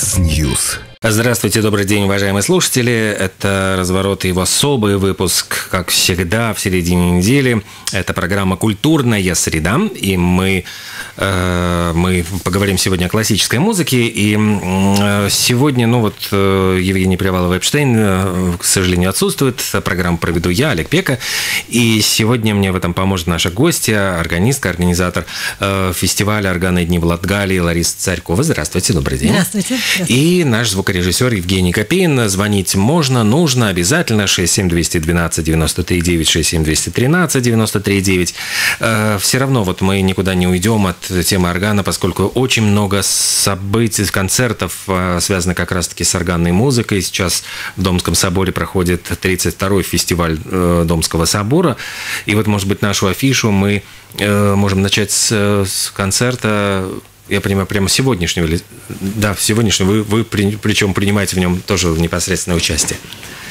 News. Здравствуйте, добрый день, уважаемые слушатели. Это «Разворот» и его особый выпуск, как всегда, в середине недели. Это программа «Культурная среда», и мы, э, мы поговорим сегодня о классической музыке. И э, сегодня, ну вот, э, Евгений Привалов-Эпштейн, э, к сожалению, отсутствует. Программу проведу я, Олег Пека. И сегодня мне в этом поможет наша гостья, органистка, организатор э, фестиваля «Органные дни в Латгалии» Лариса Царькова. Здравствуйте, добрый день. Здравствуйте. Здравствуйте. И наш звук звукорежиссер Евгений Копейн. Звонить можно, нужно обязательно 67212 93 9 67213 93 9. Все равно вот мы никуда не уйдем от темы органа, поскольку очень много событий, концертов э, связаны как раз-таки с органной музыкой. Сейчас в Домском соборе проходит 32-й фестиваль э, Домского собора. И вот, может быть, нашу афишу мы э, можем начать с, с концерта я понимаю, прямо сегодняшнего, да, сегодняшнего, вы, вы при, причем принимаете в нем тоже непосредственное участие.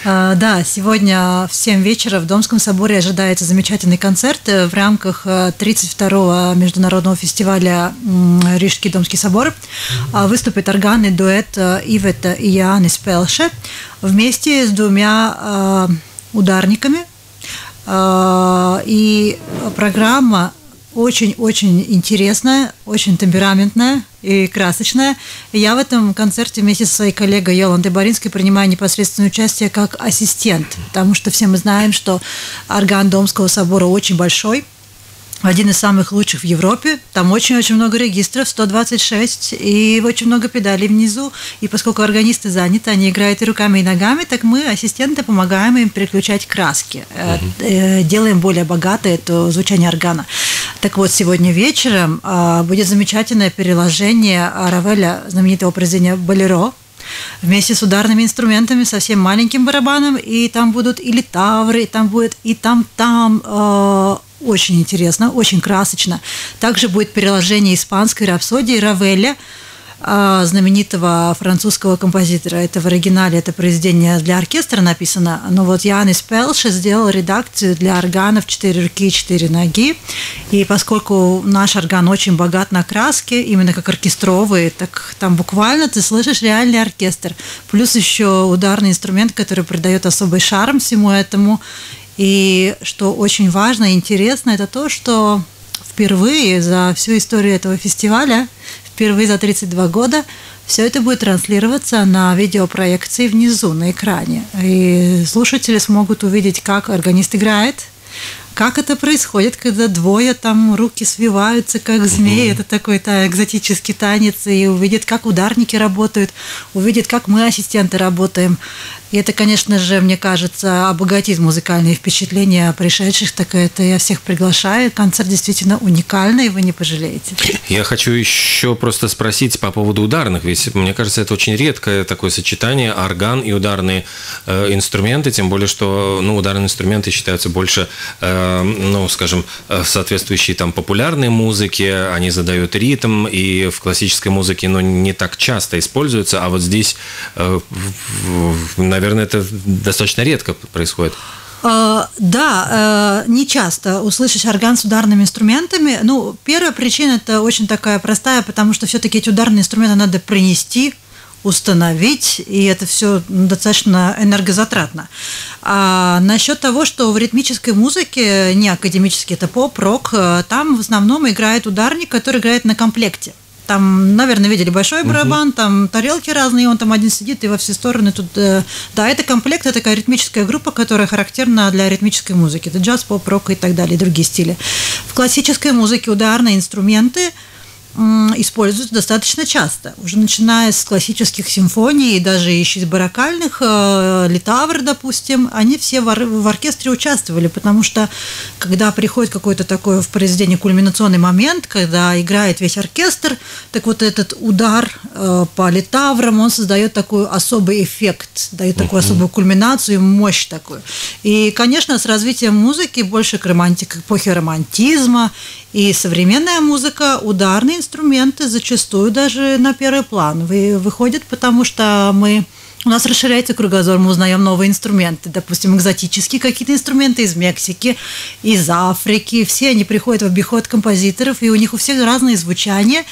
А, да, сегодня в 7 вечера в Домском соборе ожидается замечательный концерт э, в рамках 32-го э, международного фестиваля Рижский Домский собор. А, выступит органный дуэт э, Ивета и Яны Спелше вместе с двумя ударниками. И программа очень-очень интересная, очень темпераментная и красочная. Я в этом концерте вместе со своей коллегой Йоландой Боринской принимаю непосредственное участие как ассистент, потому что все мы знаем, что орган Домского собора очень большой – один из самых лучших в Европе. Там очень-очень много регистров, 126, и очень много педалей внизу. И поскольку органисты заняты, они играют и руками, и ногами, так мы, ассистенты, помогаем им переключать краски. Угу. Делаем более богатое это звучание органа. Так вот, сегодня вечером а, будет замечательное переложение Равеля, знаменитого произведения «Болеро», вместе с ударными инструментами, совсем маленьким барабаном, и там будут и литавры, и там будет и там-там, э, очень интересно, очень красочно. Также будет переложение испанской рапсодии Равеля, а, знаменитого французского композитора. Это в оригинале, это произведение для оркестра написано. Но вот Янис Пелше сделал редакцию для органов «Четыре руки четыре ноги». И поскольку наш орган очень богат на краски, именно как оркестровый, так там буквально ты слышишь реальный оркестр. Плюс еще ударный инструмент, который придает особый шарм всему этому. И что очень важно и интересно, это то, что впервые за всю историю этого фестиваля, впервые за 32 года, все это будет транслироваться на видеопроекции внизу, на экране. И слушатели смогут увидеть, как органист играет, как это происходит, когда двое там руки свиваются, как змеи, это такой-то экзотический танец, и увидит, как ударники работают, увидит, как мы, ассистенты, работаем. И это, конечно же, мне кажется, обогатит музыкальные впечатления пришедших, так это я всех приглашаю. Концерт действительно уникальный, вы не пожалеете. Я хочу еще просто спросить по поводу ударных, ведь мне кажется, это очень редкое такое сочетание орган и ударные э, инструменты, тем более, что ну, ударные инструменты считаются больше, э, ну, скажем, э, соответствующие там популярной музыке, они задают ритм, и в классической музыке, ну, не так часто используются, а вот здесь, э, на наверное, это достаточно редко происходит. Uh, да, uh, не часто услышишь орган с ударными инструментами. Ну, первая причина это очень такая простая, потому что все-таки эти ударные инструменты надо принести, установить, и это все достаточно энергозатратно. А насчет того, что в ритмической музыке, не академически, это поп, рок, э, там в основном играет ударник, который играет на комплекте. Там, наверное, видели большой барабан, угу. там тарелки разные, он там один сидит и во все стороны тут. Э, да, это комплект, это такая ритмическая группа, которая характерна для ритмической музыки. Это джаз, поп, рок и так далее, и другие стили. В классической музыке ударные инструменты – используются достаточно часто. Уже начиная с классических симфоний и даже еще из барокальных, э, Литавр, допустим, они все в, ор- в оркестре участвовали, потому что когда приходит какой-то такой в произведении кульминационный момент, когда играет весь оркестр, так вот этот удар э, по Литаврам, он создает такой особый эффект, дает такую особую кульминацию, мощь такую. И, конечно, с развитием музыки больше к романтике, к эпохе романтизма и современная музыка, ударные инструменты зачастую даже на первый план выходят, потому что мы у нас расширяется кругозор, мы узнаем новые инструменты, допустим, экзотические какие-то инструменты из Мексики, из Африки. Все они приходят в обиход композиторов, и у них у всех разные звучания.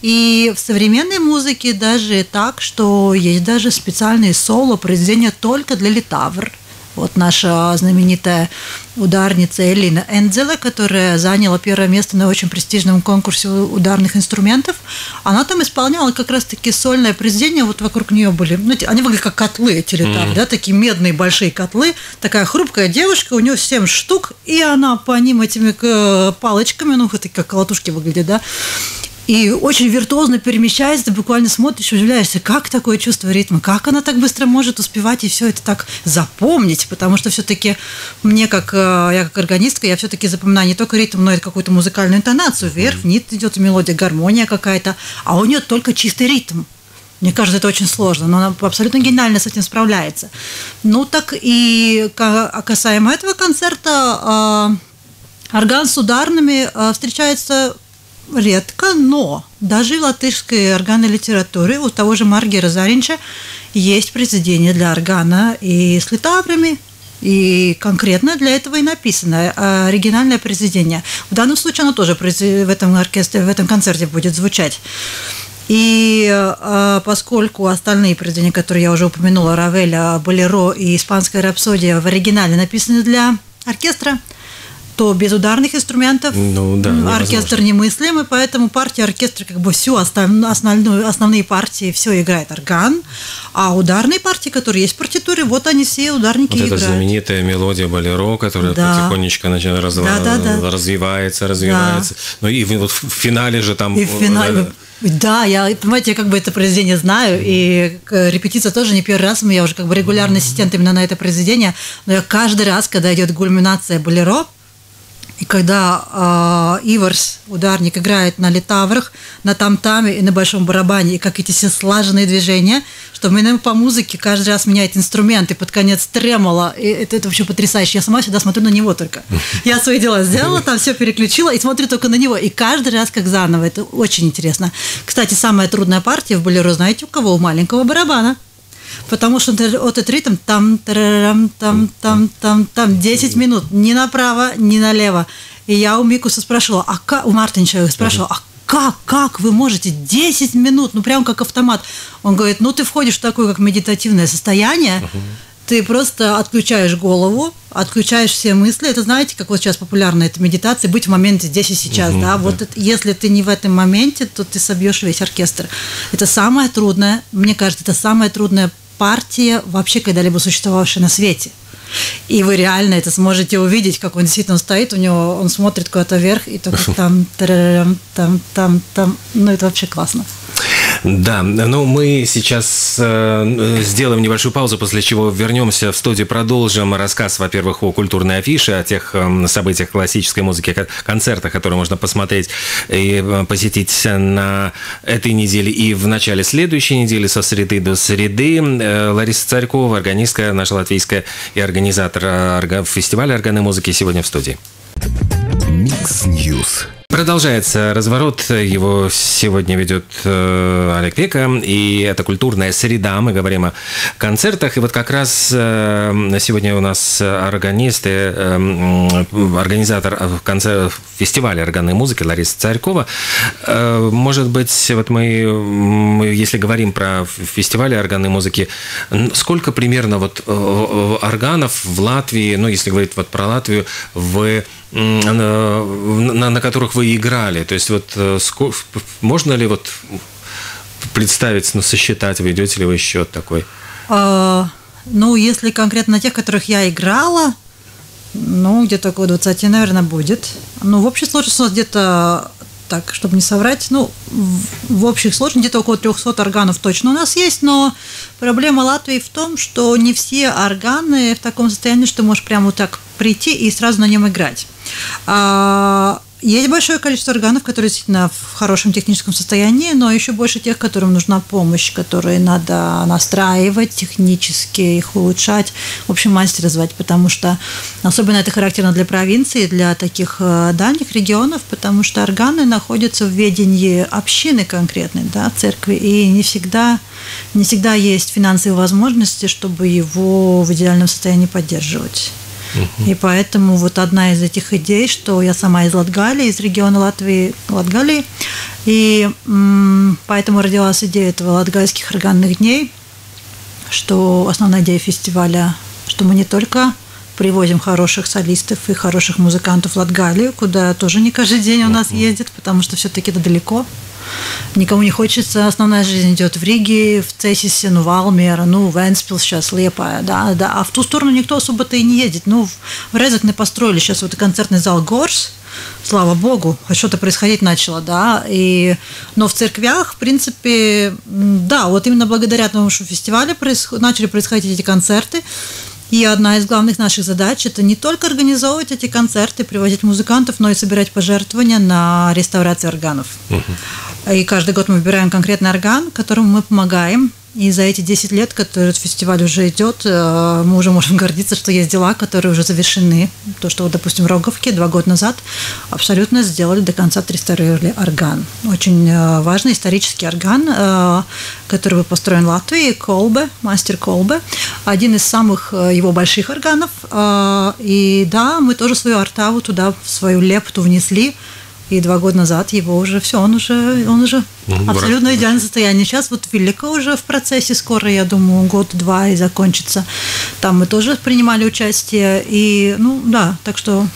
И в современной музыке даже так, что есть даже специальные соло произведения только для литавр. Вот наша знаменитая ударница Элина Энзела, которая заняла первое место на очень престижном конкурсе ударных инструментов, она там исполняла как раз-таки сольное произведение, вот вокруг нее были, ну, они выглядят как котлы эти летали, mm-hmm. да, такие медные большие котлы, такая хрупкая девушка, у нее 7 штук, и она по ним этими э, палочками, ну, это как колотушки выглядят, да, и очень виртуозно перемещается, ты буквально смотришь, удивляешься, как такое чувство ритма, как она так быстро может успевать и все это так запомнить, потому что все-таки мне, как э, я как органистка, я все-таки запоминаю не только ритм, но и какую-то музыкальную интонацию, вверх, вниз идет мелодия, гармония какая-то, а у нее только чистый ритм. Мне кажется, это очень сложно, но она абсолютно гениально с этим справляется. Ну так и касаемо этого концерта, э, орган с ударными э, встречается редко, но даже в латышской органной литературе у того же Маргера Заринча есть произведение для органа и с литаврами, и конкретно для этого и написано а, оригинальное произведение. В данном случае оно тоже в этом оркестре, в этом концерте будет звучать. И э, поскольку остальные произведения, которые я уже упомянула, Равеля, Болеро и Испанская рапсодия в оригинале написаны для оркестра, то без ударных инструментов ну, да, оркестр немыслим, и поэтому партия оркестра как бы всю основную, основные партии все играет орган, а ударные партии, которые есть в партитуре, вот они все ударники вот играют. Это знаменитая мелодия болеро, которая да. потихонечку начинает разв... да, да, да. развивается, развивается. Да. Ну и вот в финале же там... И в финале... Да, я, понимаете, я как бы это произведение знаю, и репетиция тоже не первый раз, я уже как бы регулярный ассистент именно на это произведение, но я каждый раз, когда идет гульминация болеро, и когда э, Иварс, ударник, играет на литаврах, на там-таме и на большом барабане, и как эти все слаженные движения, что именно по музыке каждый раз меняет инструменты, под конец тремоло, и это, это вообще потрясающе. Я сама всегда смотрю на него только. Я свои дела сделала, там все переключила и смотрю только на него. И каждый раз как заново. Это очень интересно. Кстати, самая трудная партия в болеро, знаете, у кого? У маленького барабана потому что вот этот ритм там, там, там, там, там, там, 10 минут, ни направо, ни налево. И я у Микуса спрашивала, а как, у Мартинча спрашивала, а как, как вы можете 10 минут, ну прям как автомат. Он говорит, ну ты входишь в такое как медитативное состояние, ты просто отключаешь голову, отключаешь все мысли. Это знаете, как вот сейчас популярна эта медитация, быть в моменте здесь и сейчас, угу, да? да. Вот это, если ты не в этом моменте, то ты собьешь весь оркестр. Это самое трудное, мне кажется, это самое трудное партия вообще когда-либо существовавшая на свете. И вы реально это сможете увидеть, как он действительно стоит, у него он смотрит куда-то вверх, и только там, там, там, там. Ну, это вообще классно. Да, ну мы сейчас э, сделаем небольшую паузу, после чего вернемся в студию, продолжим рассказ, во-первых, о культурной афише, о тех э, событиях классической музыки, концертах, которые можно посмотреть и э, посетить на этой неделе и в начале следующей недели, со среды до среды. Э, Лариса Царькова, органистка наша латвийская и организатор э, фестиваля органной музыки сегодня в студии. Mix News. Продолжается разворот. Его сегодня ведет э, Олег Пека. И это культурная среда. Мы говорим о концертах. И вот как раз э, сегодня у нас органист и э, организатор концерт, фестиваля органной музыки Лариса Царькова. Может быть, вот мы, мы, если говорим про фестиваль органной музыки, сколько примерно вот органов в Латвии, ну, если говорить вот про Латвию, в на, на, которых вы играли? То есть вот э, можно ли вот представить, ну, сосчитать, ведете ли вы счет такой? А, ну, если конкретно на тех, которых я играла, ну, где-то около 20, наверное, будет. Ну, в общей сложности у нас где-то так, чтобы не соврать, ну, в, в общих сложностях где-то около 300 органов точно у нас есть, но проблема Латвии в том, что не все органы в таком состоянии, что можешь прямо вот так прийти и сразу на нем играть. А, есть большое количество органов, которые действительно в хорошем техническом состоянии, но еще больше тех, которым нужна помощь, которые надо настраивать технически, их улучшать, в общем, мастера звать, потому что особенно это характерно для провинции, для таких э, дальних регионов, потому что органы находятся в ведении общины конкретной, да, церкви, и не всегда, не всегда есть финансовые возможности, чтобы его в идеальном состоянии поддерживать. И поэтому вот одна из этих идей, что я сама из Латгалии, из региона Латвии, Латгалии, и поэтому родилась идея этого латгальских органных дней, что основная идея фестиваля, что мы не только привозим хороших солистов и хороших музыкантов в Латгалию, куда тоже не каждый день у нас ездит, потому что все-таки это далеко. Никому не хочется, основная жизнь идет в Риге, в Цесисе, ну, в Алмера, ну, в Энспил сейчас, Лепая, да, да, а в ту сторону никто особо-то и не едет. Ну, в Резекне построили сейчас вот концертный зал Горс, слава богу, хоть что-то происходить начало, да, и, но в церквях, в принципе, да, вот именно благодаря тому, что фестивале происход... начали происходить эти концерты, и одна из главных наших задач – это не только организовывать эти концерты, привозить музыкантов, но и собирать пожертвования на реставрацию органов. Угу. И каждый год мы выбираем конкретный орган, которому мы помогаем и за эти 10 лет, который этот фестиваль уже идет, э, мы уже можем гордиться, что есть дела, которые уже завершены. То, что, вот, допустим, в Роговке два года назад абсолютно сделали до конца отреставрировали орган. Очень э, важный исторический орган, э, который был построен в Латвии, Колбе, мастер Колбе. Один из самых его больших органов. И да, мы тоже свою артаву туда, свою лепту внесли – и два года назад его уже все, он уже, он уже ну, абсолютно идеальное состояние. Сейчас вот Велика уже в процессе скоро, я думаю, год-два и закончится. Там мы тоже принимали участие. И, ну, да, так что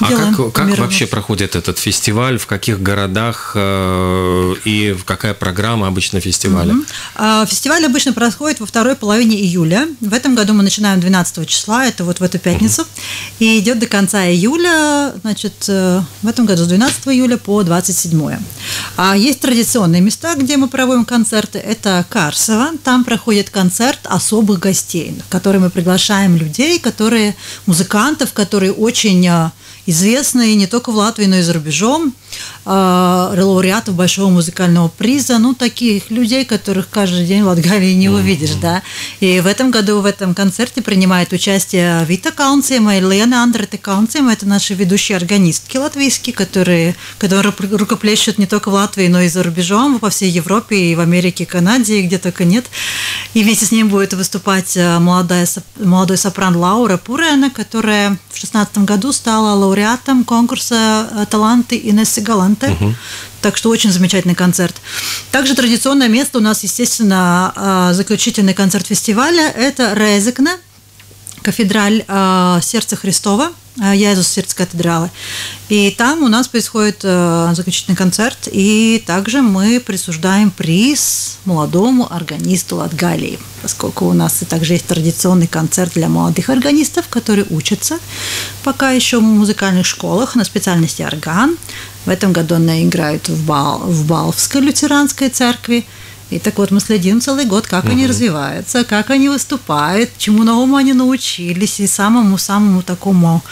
а как, как вообще проходит этот фестиваль? В каких городах э, и какая программа обычно фестиваля? Угу. Фестиваль обычно происходит во второй половине июля. В этом году мы начинаем 12 числа, это вот в эту пятницу, угу. и идет до конца июля, значит, э, в этом году с 12 июля по 27. А есть традиционные места, где мы проводим концерты. Это Карсово, там проходит концерт особых гостей, в который мы приглашаем людей, которые, музыкантов, которые очень э, известные не только в Латвии, но и за рубежом, лауреатов Большого музыкального приза, ну, таких людей, которых каждый день в Латгалии не увидишь, да. И в этом году в этом концерте принимает участие Вита Каунциема и Лена Андрете Каунциема, это наши ведущие органистки латвийские, которые, которые рукоплещут не только в Латвии, но и за рубежом, по всей Европе, и в Америке, и Канаде, и где только нет. И вместе с ним будет выступать э, молодая, молодой сопран Лаура Пурена, которая в 2016 году стала лауреатом конкурса «Таланты Инессы Галанте». Угу. Так что очень замечательный концерт. Также традиционное место у нас, естественно, э, заключительный концерт фестиваля – это Резекна, кафедраль Сердца Христова – я из сердца катедралы. И там у нас происходит заключительный концерт, и также мы присуждаем приз молодому органисту Латгалии, поскольку у нас и также есть традиционный концерт для молодых органистов, которые учатся пока еще в музыкальных школах на специальности орган. В этом году они играют в, Бал, в Балвской лютеранской церкви. И так вот мы следим целый год, как угу. они развиваются, как они выступают, чему новому они научились, и самому-самому такому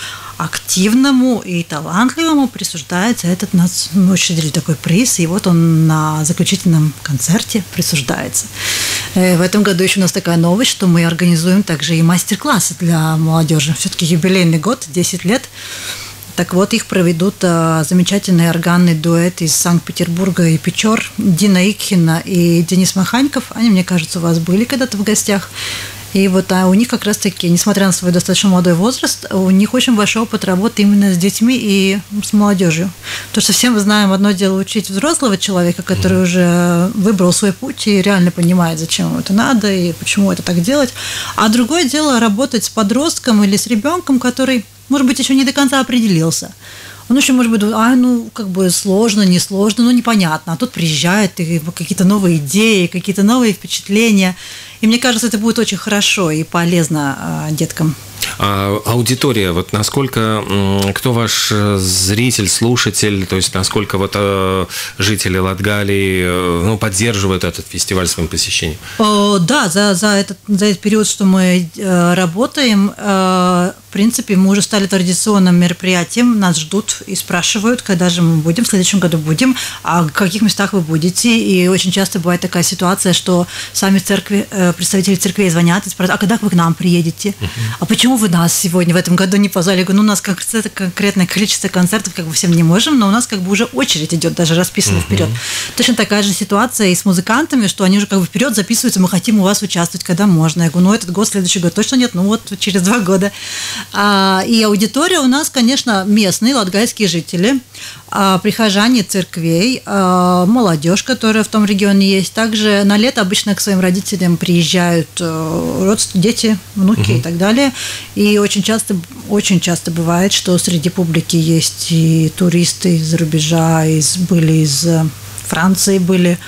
активному и талантливому присуждается этот нас мы учредили такой приз, и вот он на заключительном концерте присуждается. Э, в этом году еще у нас такая новость, что мы организуем также и мастер-классы для молодежи. Все-таки юбилейный год, 10 лет. Так вот, их проведут а, замечательный органный дуэт из Санкт-Петербурга и Печор, Дина Икхина и Денис Маханьков. Они, мне кажется, у вас были когда-то в гостях. И вот а у них как раз-таки, несмотря на свой достаточно молодой возраст, у них очень большой опыт работы именно с детьми и с молодежью. То, что все мы знаем, одно дело учить взрослого человека, который уже выбрал свой путь и реально понимает, зачем ему это надо и почему это так делать. А другое дело работать с подростком или с ребенком, который может быть, еще не до конца определился. Он еще, может быть, а, ну, как бы сложно, несложно, ну, непонятно. А тут приезжает, и какие-то новые идеи, какие-то новые впечатления. И мне кажется, это будет очень хорошо и полезно а, деткам. А аудитория, вот насколько, кто ваш э, зритель, слушатель, то есть насколько вот э, жители Латгалии э, ну, поддерживают этот фестиваль своим посещением? О, да, за, за, этот, за этот период, что мы работаем, принципе, мы уже стали традиционным мероприятием, нас ждут и спрашивают, когда же мы будем, в следующем году будем, а в каких местах вы будете. И очень часто бывает такая ситуация, что сами церкви, э, представители церквей звонят и спрашивают, а когда вы к нам приедете? А почему вы нас сегодня в этом году не позвали? Я говорю, ну, у нас конкретное количество концертов, как бы всем не можем, но у нас как бы уже очередь идет, даже расписана вперед. Точно такая же ситуация и с музыкантами, что они уже как бы вперед записываются, мы хотим у вас участвовать, когда можно. Я говорю, ну, этот год, следующий год точно нет, ну, вот через два года. А, и аудитория у нас, конечно, местные латгальские жители, а, прихожане церквей, а, молодежь, которая в том регионе есть. Также на лето обычно к своим родителям приезжают э, родственники, дети, внуки угу. и так далее. И очень часто, очень часто бывает, что среди публики есть и туристы из-за рубежа, из, были из Франции, были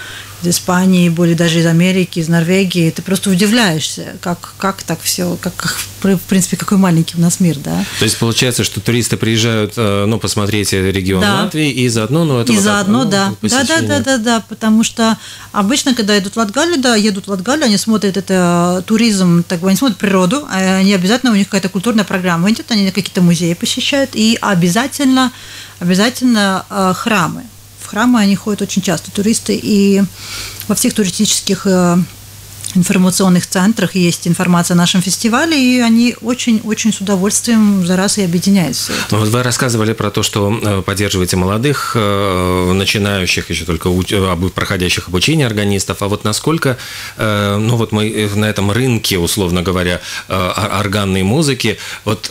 из Испании, были даже из Америки, из Норвегии. Ты просто удивляешься, как, как так все, как, как, в принципе, какой маленький у нас мир, да. То есть получается, что туристы приезжают, э, ну, посмотреть регион да. Латвии и заодно, ну, это И вот заодно, так, да. Ну, да, да, да, да, да, потому что обычно, когда идут в Латгалию, да, едут в Латгалию, они смотрят это э, туризм, так бы они смотрят природу, а они обязательно, у них какая-то культурная программа идет, они какие-то музеи посещают, и обязательно, обязательно э, храмы храмы, они ходят очень часто, туристы, и во всех туристических э, информационных центрах есть информация о нашем фестивале, и они очень-очень с удовольствием за раз и объединяются. Ну, вот вы рассказывали про то, что э, поддерживаете молодых, э, начинающих, еще только проходящих обучение органистов, а вот насколько, э, ну вот мы на этом рынке, условно говоря, органной музыки, вот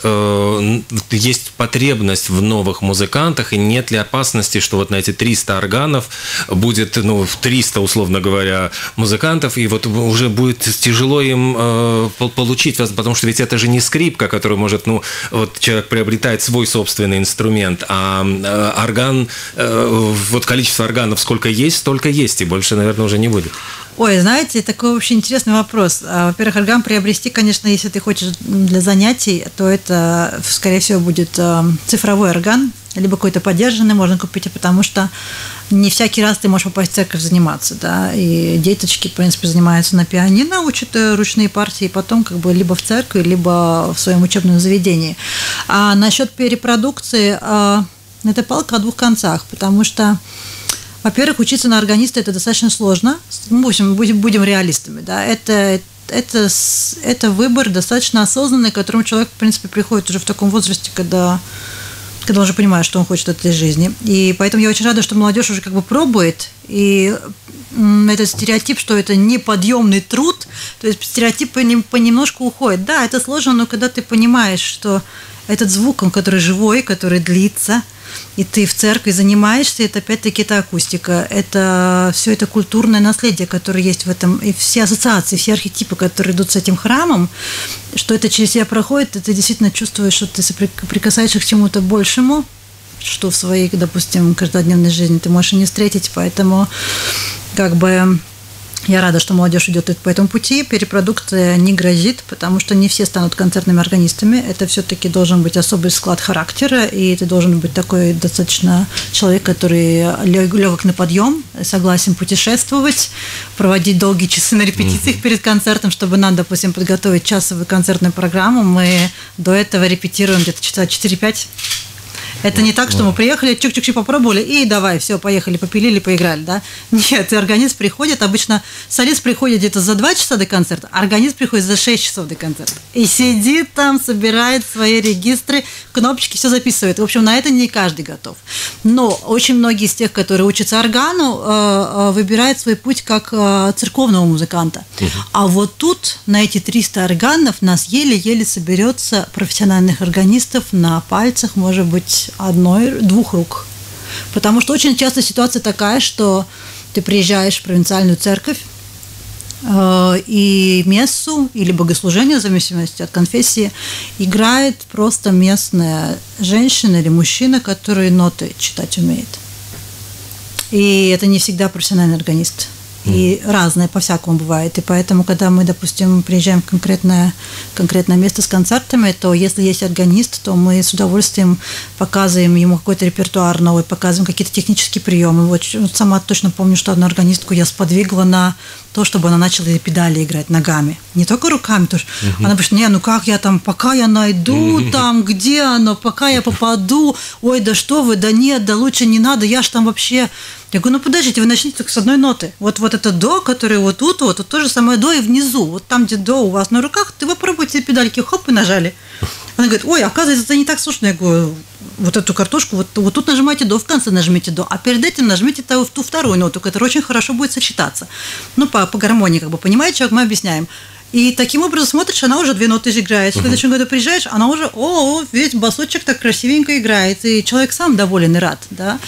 есть потребность в новых музыкантах, и нет ли опасности, что вот на эти 300 органов будет, ну, 300, условно говоря, музыкантов, и вот уже будет тяжело им э, получить, потому что ведь это же не скрипка, которую может, ну, вот человек приобретает свой собственный инструмент, а э, орган, э, вот количество органов сколько есть, столько есть, и больше, наверное, уже не будет. Ой, знаете, такой вообще интересный вопрос. А, во-первых, орган приобрести, конечно, если ты хочешь для занятий, то это, скорее всего, будет э, цифровой орган, либо какой-то поддержанный можно купить, потому что не всякий раз ты можешь попасть в церковь заниматься, да, и деточки, в принципе, занимаются на пианино, учат э, ручные партии, и потом как бы либо в церкви, либо в своем учебном заведении. А насчет перепродукции, а, это палка о двух концах, потому что во-первых, учиться на органиста это достаточно сложно. В общем, будем, будем реалистами. Да? Это, это, это выбор достаточно осознанный, к которому человек, в принципе, приходит уже в таком возрасте, когда он уже понимает, что он хочет от этой жизни. И поэтому я очень рада, что молодежь уже как бы пробует. И этот стереотип, что это неподъемный труд, то есть стереотип понемножку уходит. Да, это сложно, но когда ты понимаешь, что этот звук, он который живой, который длится, и ты в церкви занимаешься, это опять-таки это акустика, это все это культурное наследие, которое есть в этом, и все ассоциации, все архетипы, которые идут с этим храмом, что это через себя проходит, и ты действительно чувствуешь, что ты прикасаешься к чему-то большему, что в своей, допустим, каждодневной жизни ты можешь и не встретить, поэтому как бы я рада, что молодежь идет по этому пути. Перепродукция не грозит, потому что не все станут концертными органистами. Это все-таки должен быть особый склад характера, и ты должен быть такой достаточно человек, который легок на подъем, согласен путешествовать, проводить долгие часы на репетициях перед концертом, чтобы нам, допустим, подготовить часовую концертную программу. Мы до этого репетируем где-то часа 4-5 это не так, что мы приехали, чук-чук-чук попробовали, и давай, все, поехали, попилили, поиграли, да? Нет, и органист приходит, обычно солист приходит где-то за 2 часа до концерта, а органист приходит за 6 часов до концерта. И сидит там, собирает свои регистры, кнопочки, все записывает. В общем, на это не каждый готов. Но очень многие из тех, которые учатся органу, э, э, выбирают свой путь как э, церковного музыканта. А вот тут на эти 300 органов нас еле-еле соберется профессиональных органистов на пальцах, может быть, одной, двух рук. Потому что очень часто ситуация такая, что ты приезжаешь в провинциальную церковь, э, и мессу или богослужение, в зависимости от конфессии, играет просто местная женщина или мужчина, который ноты читать умеет. И это не всегда профессиональный органист. И mm. разное по-всякому бывает. И поэтому, когда мы, допустим, приезжаем в конкретное, конкретное место с концертами, то если есть органист, то мы с удовольствием показываем ему какой-то репертуар новый, показываем какие-то технические приемы. Вот сама точно помню, что одну органистку я сподвигла на то, чтобы она начала педали играть ногами. Не только руками тоже. Угу. Она говорит, не, ну как я там, пока я найду угу. там, где оно, пока я попаду, ой, да что вы, да нет, да лучше не надо, я ж там вообще... Я говорю, ну подождите, вы начните только с одной ноты. Вот, вот это до, которое вот тут, вот, вот то же самое до и внизу. Вот там, где до у вас на руках, ты попробуйте педальки, хоп, и нажали. Она говорит, ой, оказывается, это не так сложно. Я говорю, вот эту картошку, вот, вот тут нажимаете до, в конце нажмите до, а перед этим нажмите ту, ту вторую ноту, которая очень хорошо будет сочетаться. Ну, по, по гармонии, как бы, понимаете, человек, мы объясняем. И таким образом смотришь, она уже две ноты играет. В следующем году приезжаешь, она уже, о, весь басочек так красивенько играет. И человек сам доволен и рад, да.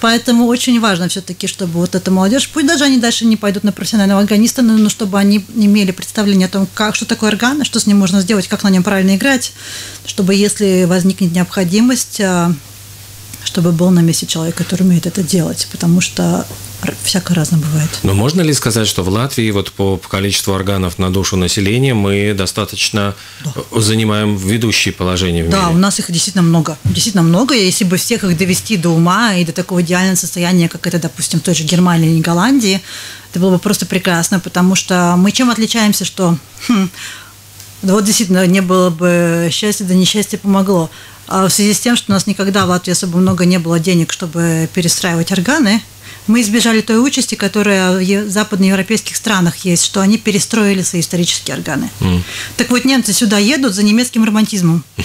Поэтому очень важно все-таки, чтобы вот эта молодежь, пусть даже они дальше не пойдут на профессионального органиста, но чтобы они имели представление о том, как, что такое орган, что с ним можно сделать, как на нем правильно играть, чтобы если возникнет необходимость, а, чтобы был на месте человек, который умеет это делать, потому что всяко разно бывает. Но можно ли сказать, что в Латвии вот по количеству органов на душу населения мы достаточно да. занимаем ведущее положение в да, мире? Да, у нас их действительно много. Действительно много. Если бы всех их довести до ума и до такого идеального состояния, как это, допустим, в той же Германии или Голландии, это было бы просто прекрасно, потому что мы чем отличаемся, что хм, вот действительно не было бы счастья, да несчастье помогло. А в связи с тем, что у нас никогда в Латвии особо много не было денег, чтобы перестраивать органы, мы избежали той участи, которая в западноевропейских странах есть, что они перестроили свои исторические органы. Mm. Так вот, немцы сюда едут за немецким романтизмом.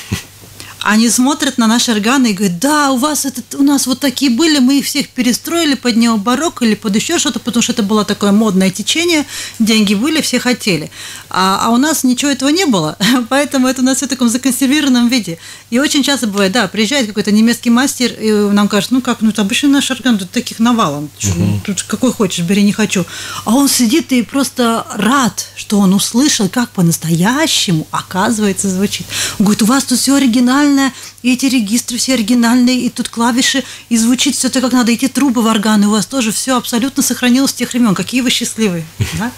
Они смотрят на наши органы и говорят, да, у вас этот, у нас вот такие были, мы их всех перестроили под необарок или под еще что-то, потому что это было такое модное течение, деньги были, все хотели. А, а у нас ничего этого не было, поэтому это у нас все в таком законсервированном виде. И очень часто бывает, да, приезжает какой-то немецкий мастер, и нам кажется, ну как, ну это обычно наш орган, тут таких навалом, угу. тут какой хочешь, бери, не хочу. А он сидит и просто рад, что он услышал, как по-настоящему, оказывается, звучит. Он говорит, у вас тут все оригинально, оригинальная, и эти регистры все оригинальные, и тут клавиши, и звучит все так, как надо, и эти трубы в органы у вас тоже все абсолютно сохранилось с тех времен. Какие вы счастливые. Да?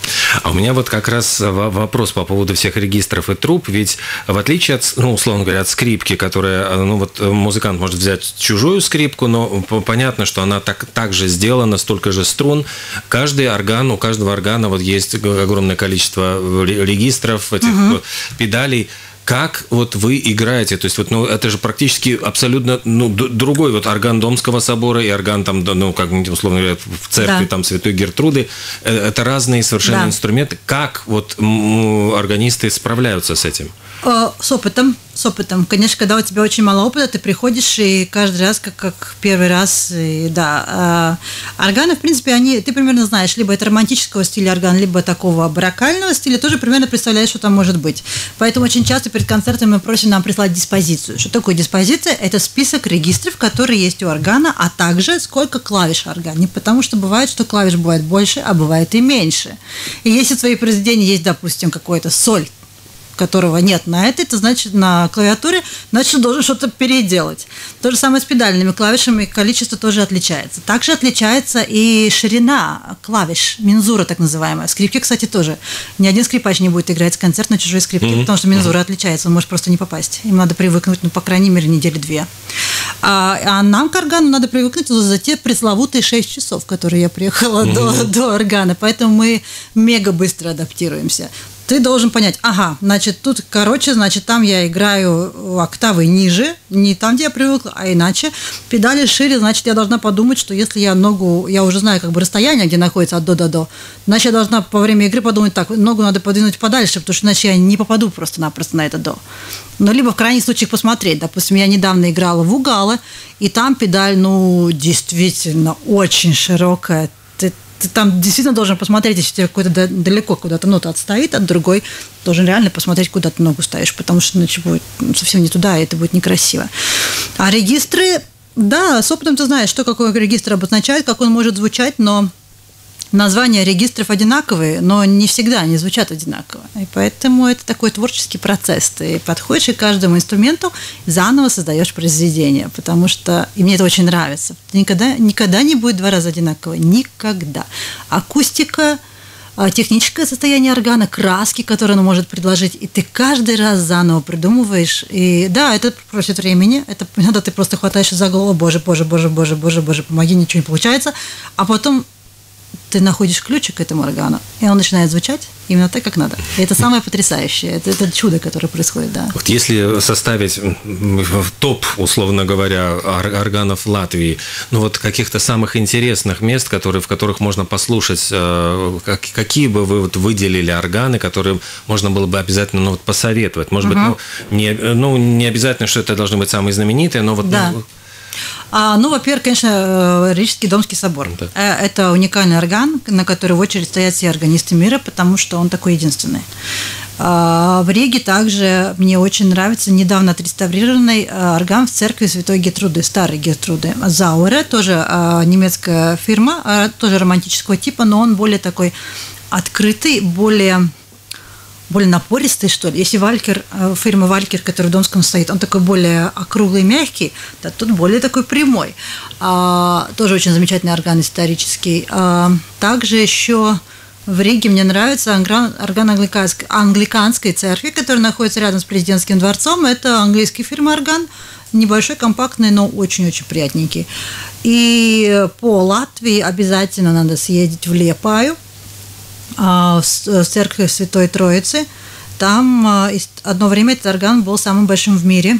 А у меня вот как раз вопрос по поводу всех регистров и труб, ведь в отличие от, ну, условно говоря, от скрипки, которая, ну, вот музыкант может взять чужую скрипку, но понятно, что она так, так же сделана, столько же струн. Каждый орган, у каждого органа вот есть огромное количество регистров, этих угу. педалей как вот вы играете? То есть вот, ну, это же практически абсолютно ну, другой вот орган Домского собора и орган там, ну, как условно говоря, в церкви да. там Святой Гертруды. Э, это разные совершенно да. инструменты. Как вот органисты справляются с этим? Э, с опытом, с опытом. Конечно, когда у тебя очень мало опыта, ты приходишь и каждый раз, как, как первый раз, и, да. Э, органы, в принципе, они, ты примерно знаешь, либо это романтического стиля орган, либо такого барокального стиля, тоже примерно представляешь, что там может быть. Поэтому очень часто перед концертом мы просим нам прислать диспозицию. Что такое диспозиция? Это список регистров, которые есть у органа, а также сколько клавиш органе. Потому что бывает, что клавиш бывает больше, а бывает и меньше. И если в твоей произведении есть, допустим, какой-то соль, которого нет на этой, это значит на клавиатуре, значит должен что-то переделать. То же самое с педальными клавишами, количество тоже отличается. Также отличается и ширина клавиш, мензура так называемая. Скрипки, кстати, тоже. Ни один скрипач не будет играть концерт на чужой скрипке, mm-hmm. потому что мензура mm-hmm. отличается, он может просто не попасть. Им надо привыкнуть, ну, по крайней мере, недели две. А, а нам к органу надо привыкнуть за те пресловутые 6 часов, которые я приехала mm-hmm. до, до органа. Поэтому мы мега быстро адаптируемся ты должен понять, ага, значит, тут, короче, значит, там я играю октавы ниже, не там, где я привыкла, а иначе. Педали шире, значит, я должна подумать, что если я ногу, я уже знаю как бы расстояние, где находится от до до до, значит, я должна во время игры подумать, так, ногу надо подвинуть подальше, потому что иначе я не попаду просто-напросто на это до. Ну, либо в крайних случаях посмотреть. Допустим, я недавно играла в Угала, и там педаль, ну, действительно очень широкая, ты там действительно должен посмотреть, если тебе какой-то далеко куда-то нота отстоит от другой, должен реально посмотреть, куда ты ногу ставишь, потому что иначе будет совсем не туда, и это будет некрасиво. А регистры, да, с опытом ты знаешь, что какой регистр обозначает, как он может звучать, но названия регистров одинаковые, но не всегда они звучат одинаково. И поэтому это такой творческий процесс. Ты подходишь и каждому инструменту заново создаешь произведение, потому что, и мне это очень нравится, никогда, никогда не будет два раза одинаково, никогда. Акустика – а, техническое состояние органа, краски, которые он может предложить, и ты каждый раз заново придумываешь. И да, это просит времени, это иногда ты просто хватаешь за голову, боже, боже, боже, боже, боже, боже, помоги, ничего не получается, а потом ты находишь ключик к этому органу, и он начинает звучать именно так, как надо. И это самое потрясающее. Это, это чудо, которое происходит, да. Вот если составить топ, условно говоря, органов Латвии, ну вот каких-то самых интересных мест, которые, в которых можно послушать, э, как, какие бы вы вот выделили органы, которые можно было бы обязательно ну, вот посоветовать? Может угу. быть, ну не, ну, не обязательно, что это должны быть самые знаменитые, но вот... Да. Ну, а, ну, во-первых, конечно, э, Рижский Домский собор. Да. Э, это уникальный орган, на который в очередь стоят все органисты мира, потому что он такой единственный. А, в Риге также мне очень нравится недавно отреставрированный э, орган в церкви Святой Гертруды, старой Гертруды. Зауре, тоже немецкая фирма, тоже романтического типа, но он более такой открытый, более более напористый, что ли. Если Валькер, э, фирма Валькер, который в Домском стоит, он такой более округлый, мягкий, то тут более такой прямой. А, тоже очень замечательный орган исторический. А, также еще в Риге мне нравится орган, англиканской, англиканской церкви, которая находится рядом с президентским дворцом. Это английский фирма орган, небольшой, компактный, но очень-очень приятненький. И по Латвии обязательно надо съездить в Лепаю – в церкви Святой Троицы. Там а, одно время этот орган был самым большим в мире,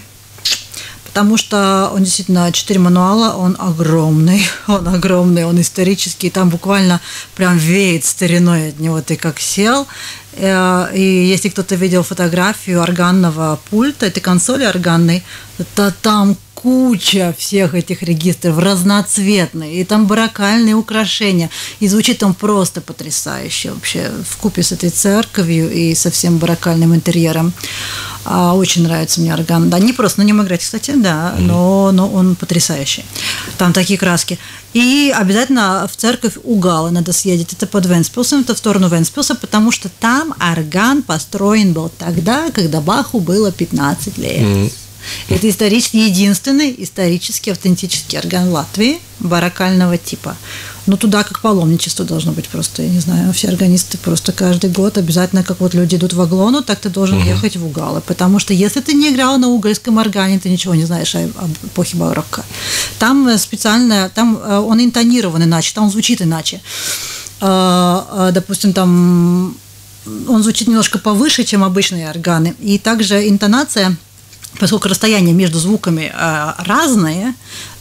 потому что он действительно четыре мануала, он огромный, он огромный, он исторический, там буквально прям веет стариной от него, ты как сел. Э, и если кто-то видел фотографию органного пульта, этой консоли органной, то там куча всех этих регистров, разноцветные, и там баракальные украшения. И звучит он просто потрясающе вообще в купе с этой церковью и со всем баракальным интерьером. А, очень нравится мне орган. Да, не просто на нем играть, кстати, да, но, но он потрясающий. Там такие краски. И обязательно в церковь Угала надо съездить. Это под Венспилсом, это в сторону Венспилса, потому что там орган построен был тогда, когда Баху было 15 лет. Mm. Это исторически единственный исторически автентический орган Латвии баракального типа. Но туда как паломничество должно быть просто, я не знаю, все органисты просто каждый год обязательно, как вот люди идут в Аглону, так ты должен угу. ехать в Угалы. Потому что если ты не играл на угольском органе, ты ничего не знаешь об эпохе барокко. Там э, специально, там э, он интонирован иначе, там он звучит иначе. А, допустим, там он звучит немножко повыше, чем обычные органы. И также интонация – поскольку расстояние между звуками э, разное,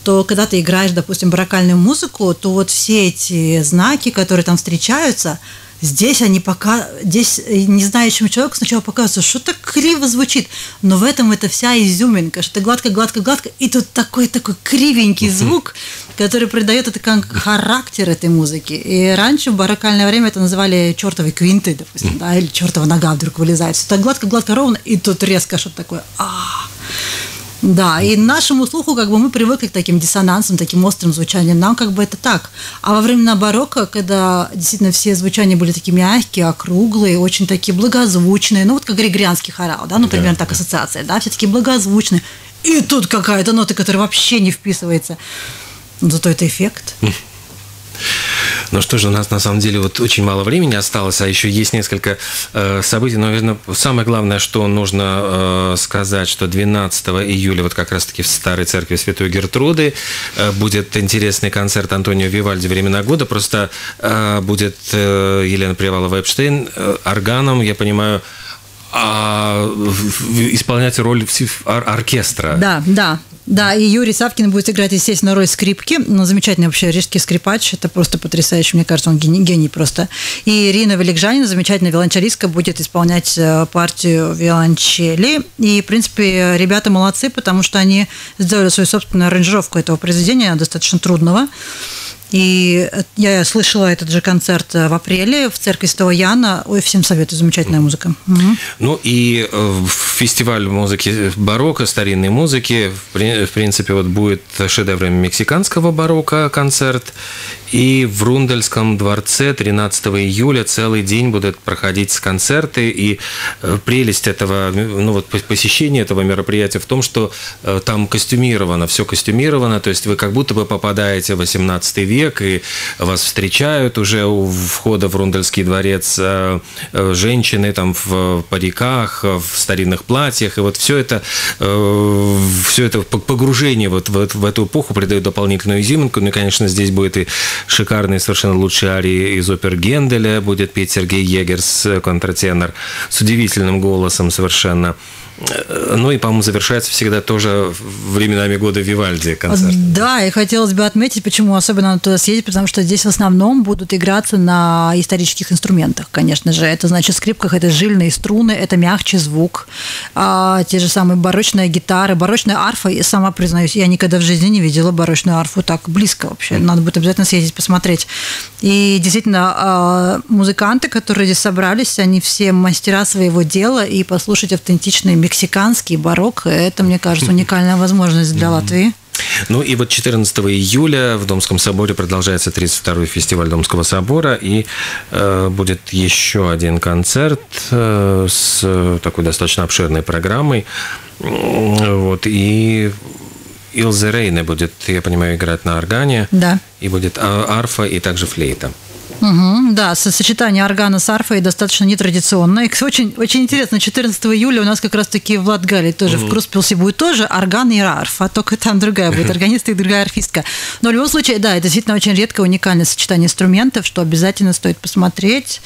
то когда ты играешь, допустим, барокальную музыку, то вот все эти знаки, которые там встречаются, Здесь они пока, здесь не знающему человеку сначала показывается, что так криво звучит, но в этом это вся изюминка, что гладко, гладко, гладко, и тут такой такой кривенький звук, который придает это как характер этой музыки. И раньше в барокальное время это называли чертовы квинты, допустим, да, или чертова нога вдруг вылезает. Все так гладко, гладко, ровно, и тут резко что-то такое. А-а-а. Да, и нашему слуху как бы мы привыкли к таким диссонансам, таким острым звучаниям. Нам как бы это так. А во времена барокко, когда действительно все звучания были такие мягкие, округлые, очень такие благозвучные, ну вот как григорианский хорал, да, ну примерно да, так да. ассоциация, да, все такие благозвучные. И тут какая-то нота, которая вообще не вписывается. Зато это эффект. Ну что же, у нас на самом деле вот очень мало времени осталось, а еще есть несколько э, событий. Но, наверное, самое главное, что нужно э, сказать, что 12 июля вот как раз-таки в Старой Церкви Святой Гертруды э, будет интересный концерт Антонио Вивальди «Времена года». Просто э, будет э, Елена Привалова-Эпштейн э, органом, я понимаю, а, исполнять роль оркестра. Да, да. Да, и Юрий Савкин будет играть, естественно, роль скрипки. Ну, замечательный вообще рижский скрипач. Это просто потрясающе. Мне кажется, он гений, гений просто. И Ирина Великжанина, замечательная виолончелистка, будет исполнять э, партию виолончели. И, в принципе, ребята молодцы, потому что они сделали свою собственную аранжировку этого произведения, достаточно трудного. И я слышала этот же концерт в апреле в церкви Святого Яна. Ой, всем советую, замечательная музыка. Ну и фестиваль музыки барокко, старинной музыки, в принципе, вот будет шедеврами мексиканского барокко концерт. И в Рундельском дворце 13 июля целый день будут проходить концерты. И прелесть этого, ну вот посещения этого мероприятия в том, что там костюмировано, все костюмировано, то есть вы как будто бы попадаете в 18 век, и вас встречают уже у входа в Рундельский дворец женщины там в париках, в старинных платьях, и вот все это, все это погружение вот в, в эту эпоху придает дополнительную изюминку. Ну и, конечно, здесь будет и шикарный, совершенно лучший арии из опер Генделя, будет петь Сергей Егерс, контртенор, с удивительным голосом совершенно. Ну и, по-моему, завершается всегда тоже временами года Вивальди концерт. Да, и хотелось бы отметить, почему особенно надо туда съездить, потому что здесь в основном будут играться на исторических инструментах, конечно же. Это значит, в скрипках это жильные струны, это мягче звук, а, те же самые барочные гитары, барочная арфа. И сама признаюсь, я никогда в жизни не видела барочную арфу так близко вообще. Надо будет обязательно съездить посмотреть. И действительно, а, музыканты, которые здесь собрались, они все мастера своего дела, и послушать автентичные мексиканский барокко. Это, мне кажется, уникальная возможность для Латвии. Ну и вот 14 июля в Домском соборе продолжается 32-й фестиваль Домского собора, и э, будет еще один концерт э, с такой достаточно обширной программой. Вот, и Илзе Рейне будет, я понимаю, играть на органе. Да. И будет арфа и также флейта. Угу, да, сочетание органа с арфой достаточно нетрадиционное. Очень, очень интересно, 14 июля у нас как раз-таки в Латгалии тоже угу. в Круспилсе будет тоже орган и арфа, только там другая будет органист и другая арфистка. Но в любом случае, да, это действительно очень редкое, уникальное сочетание инструментов, что обязательно стоит посмотреть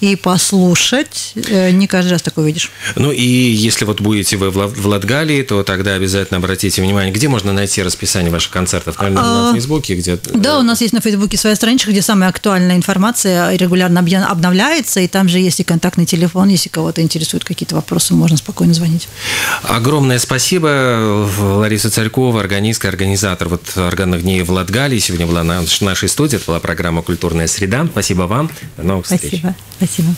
и послушать. Э, не каждый раз такое видишь. Ну и если вот будете вы в Латгалии, то тогда обязательно обратите внимание, где можно найти расписание ваших концертов? Наверное, на а, Фейсбуке где Да, у нас есть на Фейсбуке своя страничка, где самая актуальная информация информация регулярно обновляется, и там же есть и контактный телефон, если кого-то интересуют какие-то вопросы, можно спокойно звонить. Огромное спасибо, Лариса Царькова, органистка, организатор вот органных дней в Латгалии. Сегодня была на нашей студии, это была программа «Культурная среда». Спасибо вам, до новых встреч. Спасибо, спасибо.